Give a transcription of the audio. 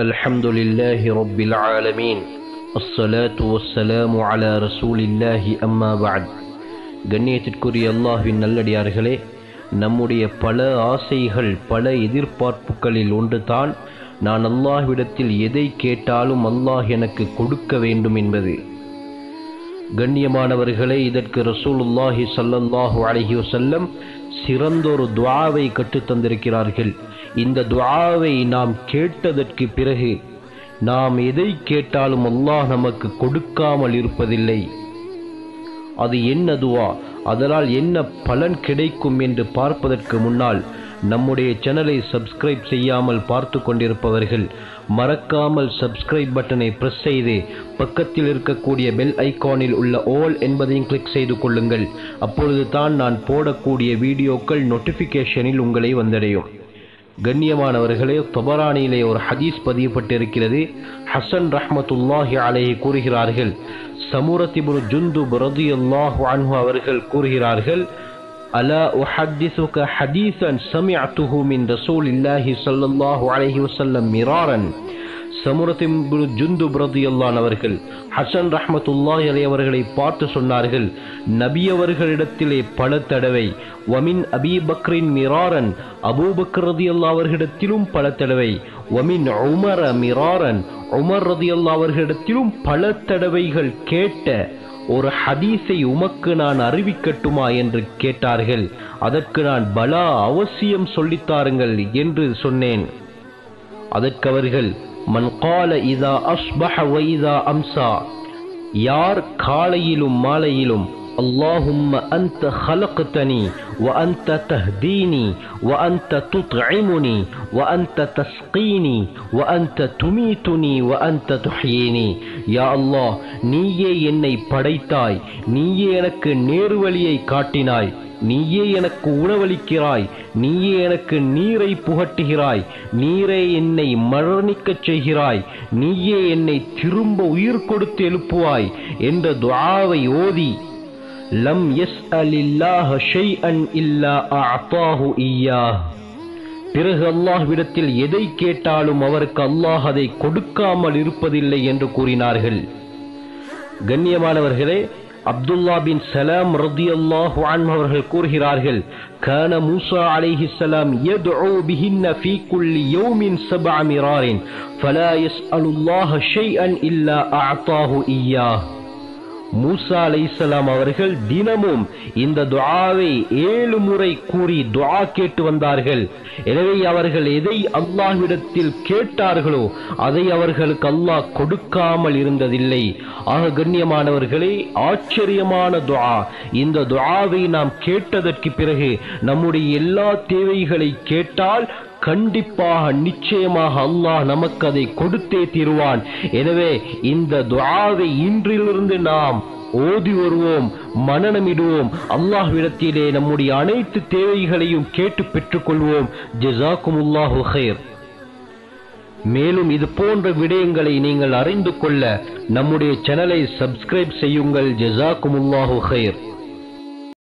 الحمد لله رب العالمين الصلاة والسلام على رسول الله أما بعد கண்ணியத்திற்குரிய அல்லாஹ்வின் நல்லடியார்களே நம்முடைய பல ஆசைகள் பல எதிர்பார்ப்புகளில் ஒன்றுதான் நான் அல்லாஹ்விடத்தில் எதை கேட்டாலும் அல்லாஹ் எனக்கு கொடுக்க வேண்டும் என்பது கண்ணியமானவர்களே இதற்கு ரசூலுல்லாஹி ஸல்லல்லாஹு அலைஹி வஸல்லம் சிறந்தொரு துவாவை கற்றுத்தந்திருக்கிறார்கள் இந்த துவாவை நாம் கேட்டதற்கு பிறகு நாம் எதை கேட்டாலும் அல்லாஹ் நமக்கு கொடுக்காமல் இருப்பதில்லை. அது என்ன துவா? அதனால் என்ன பலன் கிடைக்கும் என்று பார்ப்பதற்கு முன்னால் நம்முடைய சேனலை சப்ஸ்கிரைப் செய்யாமல் பார்த்து கொண்டிருப்பவர்கள் மறக்காமல் சப்ஸ்கிரைப் பட்டனை பிரஸ் செய்து பக்கத்தில் இருக்கக்கூடிய பெல் ஐகானில் உள்ள ஓல் என்பதையும் கிளிக் செய்து கொள்ளுங்கள். அப்பொழுது தான் நான் போடக்கூடிய வீடியோக்கள் நோட்டிஃபிகேஷனில் உங்களை வந்தடையும். கண்ணியமானவர்களே தொபரானியிலே ஒரு ஹதீஸ் பதியப்பட்டிருக்கிறது. ஹசன் ரஹ்மத்துல்லாஹி அலேஹி கூறுகிறார்கள் சமுரத்திபுர் ஜுந்து பிரதியுல்லாஹ் அன்ஹு அவர்கள் கூறுகிறார்கள் ألا أحدثك حديثا سمعته من رسول الله صلى الله عليه وسلم மிராரன் சமுரத்தின் ஜுந்து ரதியல்லான் அவர்கள் ஹசன் ரஹமத்துல்லாஹ் அலைஹி அவர்களை பார்த்து சொன்னார்கள் நபி அவர்களிடத்திலே பல தடவை வமின் அபி பக்ரின் மிராரன் அபூபக்கர் ரதியல்லா அவர்களிடத்திலும் பல தடவை வமின் உமர மிராரன் உமர் ரதியல்லா அவர்களிடத்திலும் பல தடவைகள் கேட்ட ஒரு ஹதீஸை உமக்கு நான் அறிவிக்கட்டுமா என்று கேட்டார்கள். அதற்கு நான் பலா அவசியம் சொல்லித்தாருங்கள் என்று சொன்னேன். அதற்கு அவர்கள் மன் கால இதா அஸ்பஹ வைதா அம்சா. யார் காலையிலும் மாலையிலும் اللهم أنت خلقتني وأنت تهديني وأنت تطعمني وأنت تسقيني وأنت تميتني وأنت تحييني يا الله நீயே என்னை படைத்தாய் நீயே எனக்கு நேர்வழியை காட்டினாய் நீயே எனக்கு உணவளிக்கிறாய் நீயே எனக்கு நீரை புகட்டுகிறாய் நீரே என்னை மரணிக்கச் செய்கிறாய் நீயே என்னை திரும்ப உயிர் கொடுத்து எழுப்புவாய் என்ற துஆவை ஓதி லம் எஸ் அலில்லாஹ ஷெய் அன் இல்லா அத்தாஹு ஈயா பிறகு அல்லாஹ்விடத்தில் எதை கேட்டாலும் அவருக்கு அல்லாஹ் அதை கொடுக்காமல் இருப்பதில்லை என்று கூறினார்கள். கண்ணியமானவர்களே அப்துல்லா பின் சலாம் ரதி அல்லாஹ் அவர்கள் கூறுகிறார்கள் கான மூசா அலைஹி சலாம் யதுஉ பிஹின்ன ஃபீ குல்லி யௌமின் சபஅ மிராரின் ஃபலா யஸ்அலுல்லாஹ ஷைஅன் இல்லா அஅதாஹு இய்யாஹ் மூசா அலை இஸ்லாம் அவர்கள் தினமும் இந்த துவாவை ஏழு முறை கூறி துவா கேட்டு வந்தார்கள். எனவே அவர்கள் எதை அல்லாஹ்விடத்தில் கேட்டார்களோ அதை அவர்களுக்கு அல்லாஹ் கொடுக்காமல் இருந்ததில்லை. ஆக கண்ணியமானவர்களே ஆச்சரியமான துவா இந்த துவாவை நாம் கேட்டதற்கு பிறகு நம்முடைய எல்லா தேவைகளை கேட்டால் கண்டிப்பாக நிச்சயமாக அல்லாஹ் நமக்கு அதை கொடுத்தே தீருவான். எனவே இந்த துவாவை இன்றிலிருந்து நாம் ஓதி வருவோம் மனநமிடுவோம். அல்லாஹ்விடத்திலே நம்முடைய அனைத்து தேவைகளையும் கேட்டு பெற்றுக்கொள்வோம் ஜெசாக்குமுல்லாஹு ஹைர் மேலும் இது போன்ற விடயங்களை நீங்கள் அறிந்து கொள்ள நம்முடைய சேனலை சப்ஸ்கிரைப் செய்யுங்கள். ஜெசாக்குமுல்லாஹு ஹைர்